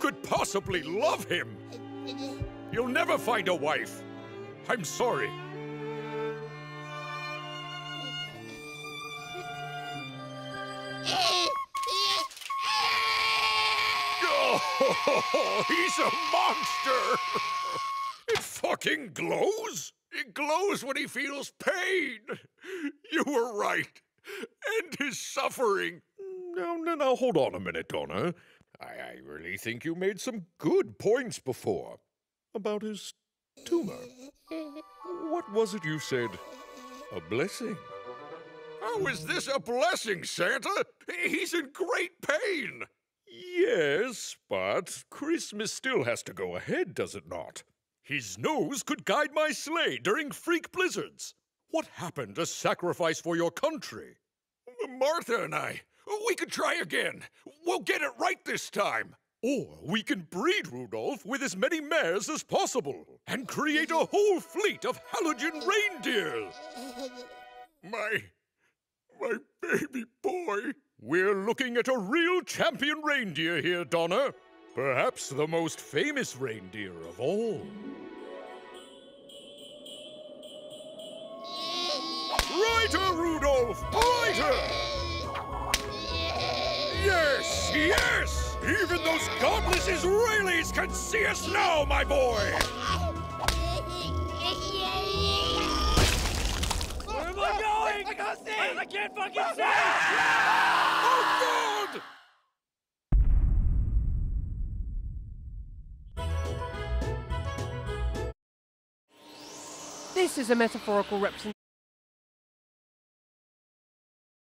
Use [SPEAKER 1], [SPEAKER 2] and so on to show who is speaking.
[SPEAKER 1] could possibly love him? You'll never find a wife. I'm sorry. Oh, he's a monster! It fucking glows! It glows when he feels pain! You were right. End his suffering. No, no, no, hold on a minute, Donner. I, I really think you made some good points before. About his tumor. What was it you said? A blessing? How is this a blessing, Santa? He's in great pain. Yes, but Christmas still has to go ahead, does it not? His nose could guide my sleigh during freak blizzards. What happened to sacrifice for your country? Martha and I, we could try again. We'll get it right this time. Or we can breed Rudolph with as many mares as possible and create a whole fleet of halogen reindeer. My. my baby boy. We're looking at a real champion reindeer here, Donner. Perhaps the most famous reindeer of all. Brighter, Rudolph! Brighter! Yes, yes! Even those godless Israelis can see us now, my boy!
[SPEAKER 2] Where am I going? I can't see! I can't fucking see!
[SPEAKER 1] Oh, God!
[SPEAKER 3] This is a metaphorical representation.